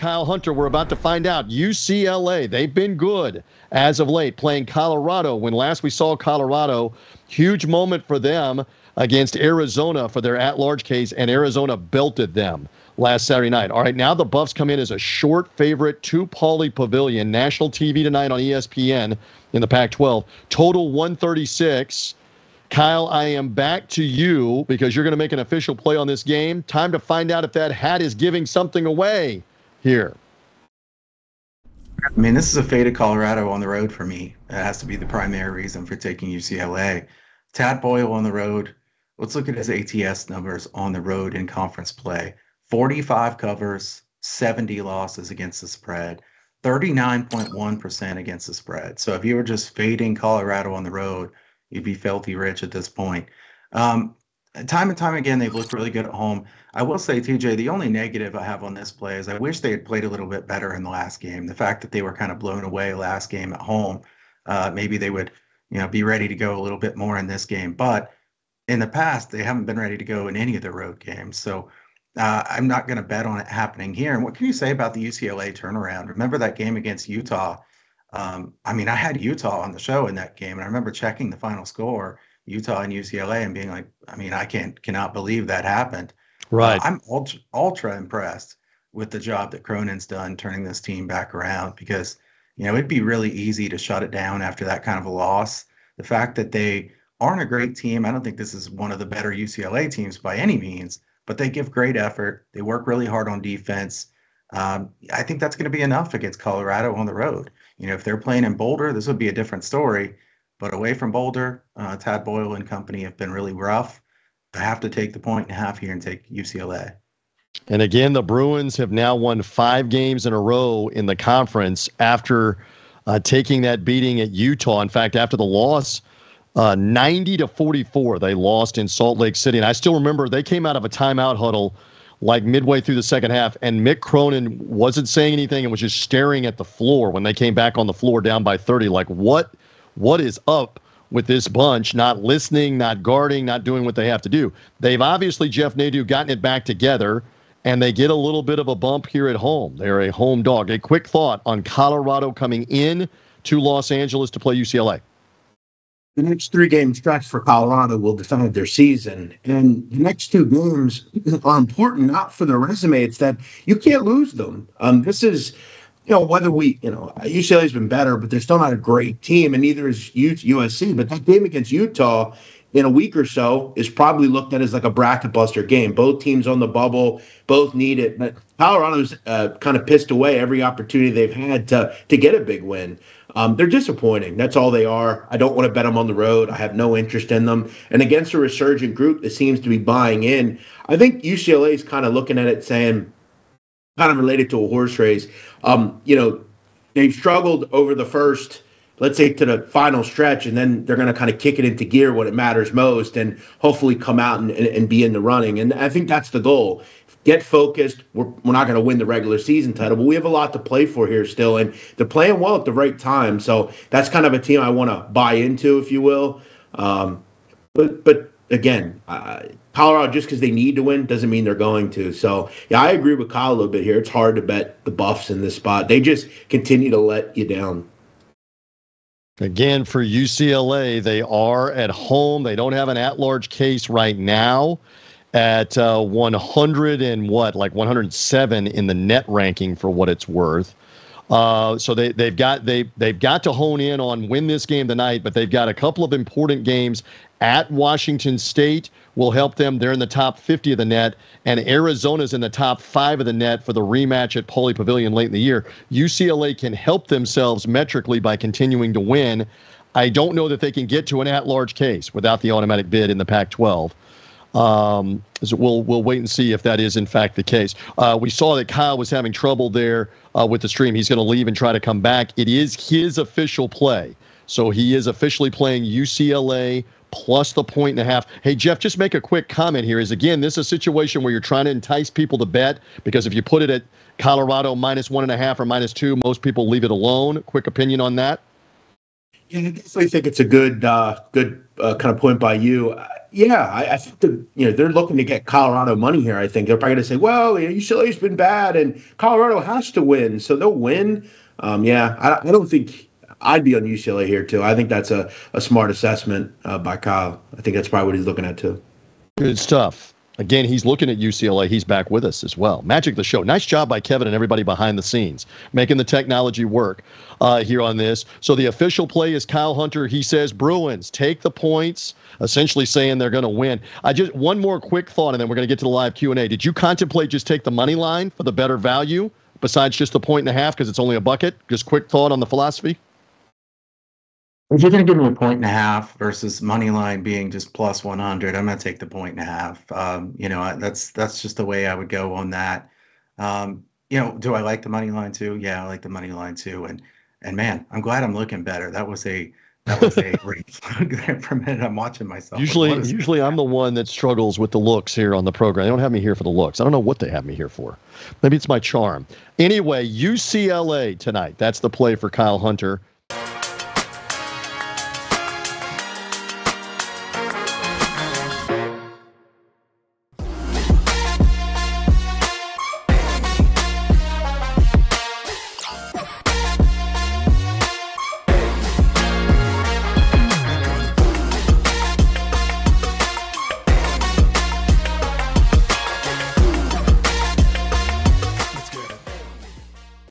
Kyle Hunter? We're about to find out. UCLA, they've been good as of late, playing Colorado. When last we saw Colorado, huge moment for them against Arizona for their at large case, and Arizona belted them last Saturday night. All right, now the Buffs come in as a short favorite to Pauley Pavilion, national TV tonight on ESPN in the Pac 12. Total 136. Kyle, I am back to you because you're going to make an official play on this game. Time to find out if that hat is giving something away here. I mean, this is a faded Colorado on the road for me. That has to be the primary reason for taking UCLA. Tad Boyle on the road. Let's look at his ATS numbers on the road in conference play 45 covers, 70 losses against the spread, 39.1% against the spread. So if you were just fading Colorado on the road, you'd be filthy rich at this point. Um, time and time again, they've looked really good at home. I will say, TJ, the only negative I have on this play is I wish they had played a little bit better in the last game. The fact that they were kind of blown away last game at home, uh, maybe they would, you know, be ready to go a little bit more in this game. But in the past, they haven't been ready to go in any of the road games. So uh, I'm not going to bet on it happening here. And what can you say about the UCLA turnaround? Remember that game against Utah? Um, I mean, I had Utah on the show in that game, and I remember checking the final score, Utah and UCLA, and being like, I mean, I can't cannot believe that happened. Right. Uh, I'm ultra, ultra impressed with the job that Cronin's done turning this team back around because you know it'd be really easy to shut it down after that kind of a loss. The fact that they aren't a great team, I don't think this is one of the better UCLA teams by any means, but they give great effort. They work really hard on defense. Um, I think that's going to be enough against Colorado on the road. You know, if they're playing in Boulder, this would be a different story. But away from Boulder, uh, Tad Boyle and company have been really rough. I have to take the point and a half here and take UCLA. And again, the Bruins have now won five games in a row in the conference after uh, taking that beating at Utah. In fact, after the loss, uh, 90 to 44, they lost in Salt Lake City. And I still remember they came out of a timeout huddle like midway through the second half, and Mick Cronin wasn't saying anything and was just staring at the floor when they came back on the floor down by 30. Like, what, what is up with this bunch? Not listening, not guarding, not doing what they have to do. They've obviously Jeff Nadu gotten it back together, and they get a little bit of a bump here at home. They're a home dog. A quick thought on Colorado coming in to Los Angeles to play UCLA the next three game stretch for Colorado will decide their season. And the next two games are important, not for the resume. It's that you can't lose them. Um, this is, you know, whether we, you know, UCLA's been better, but they're still not a great team, and neither is USC. But that game against Utah in a week or so is probably looked at as like a bracket buster game. Both teams on the bubble, both need it. But Colorado's uh, kind of pissed away every opportunity they've had to to get a big win. Um, they're disappointing. That's all they are. I don't want to bet them on the road. I have no interest in them. And against a resurgent group that seems to be buying in, I think UCLA is kind of looking at it saying, kind of related to a horse race. Um, you know, they've struggled over the first, let's say, to the final stretch, and then they're going to kind of kick it into gear when it matters most, and hopefully come out and, and, and be in the running. And I think that's the goal get focused. We're, we're not going to win the regular season title, but we have a lot to play for here still. And they're playing well at the right time. So that's kind of a team I want to buy into, if you will. Um, but, but again, uh, Colorado, just because they need to win doesn't mean they're going to. So, yeah, I agree with Kyle a little bit here. It's hard to bet the Buffs in this spot. They just continue to let you down. Again, for UCLA, they are at home. They don't have an at large case right now at uh, 100 and what, like 107 in the net ranking for what it's worth. Uh, so they they've got they they've got to hone in on win this game tonight, but they've got a couple of important games at Washington State will help them. They're in the top 50 of the net, and Arizona's in the top five of the net for the rematch at Pauley Pavilion late in the year. UCLA can help themselves metrically by continuing to win. I don't know that they can get to an at-large case without the automatic bid in the Pac-12. Um, so we'll we'll wait and see if that is in fact the case. Uh, we saw that Kyle was having trouble there uh, with the stream. He's going to leave and try to come back. It is his official play, so he is officially playing UCLA plus the point and a half. Hey Jeff, just make a quick comment here. Is again this is a situation where you're trying to entice people to bet because if you put it at Colorado minus one and a half or minus two, most people leave it alone. Quick opinion on that. Yeah, I definitely think it's a good, uh, good uh, kind of point by you yeah, I, I, think the you know they're looking to get Colorado money here. I think they're probably going to say, well, you UCLA's been bad, and Colorado has to win, so they'll win. Um, yeah, I, I, don't think I'd be on UCLA here too. I think that's a, a smart assessment uh, by Kyle. I think that's probably what he's looking at too. Good stuff. Again, he's looking at UCLA. He's back with us as well. Magic the show. Nice job by Kevin and everybody behind the scenes, making the technology work uh, here on this. So the official play is Kyle Hunter. He says Bruins take the points, essentially saying they're going to win. I just one more quick thought, and then we're going to get to the live Q and A. Did you contemplate just take the money line for the better value, besides just the point and a half because it's only a bucket? Just quick thought on the philosophy. If you're going to give me a point and a half versus money line being just plus 100, I'm going to take the point and a half. Um, you know, that's that's just the way I would go on that. Um, you know, do I like the money line too? Yeah, I like the money line too. And and man, I'm glad I'm looking better. That was a that was a for a minute. I'm watching myself. Usually, like, usually I'm the one that struggles with the looks here on the program. They don't have me here for the looks. I don't know what they have me here for. Maybe it's my charm. Anyway, UCLA tonight. That's the play for Kyle Hunter.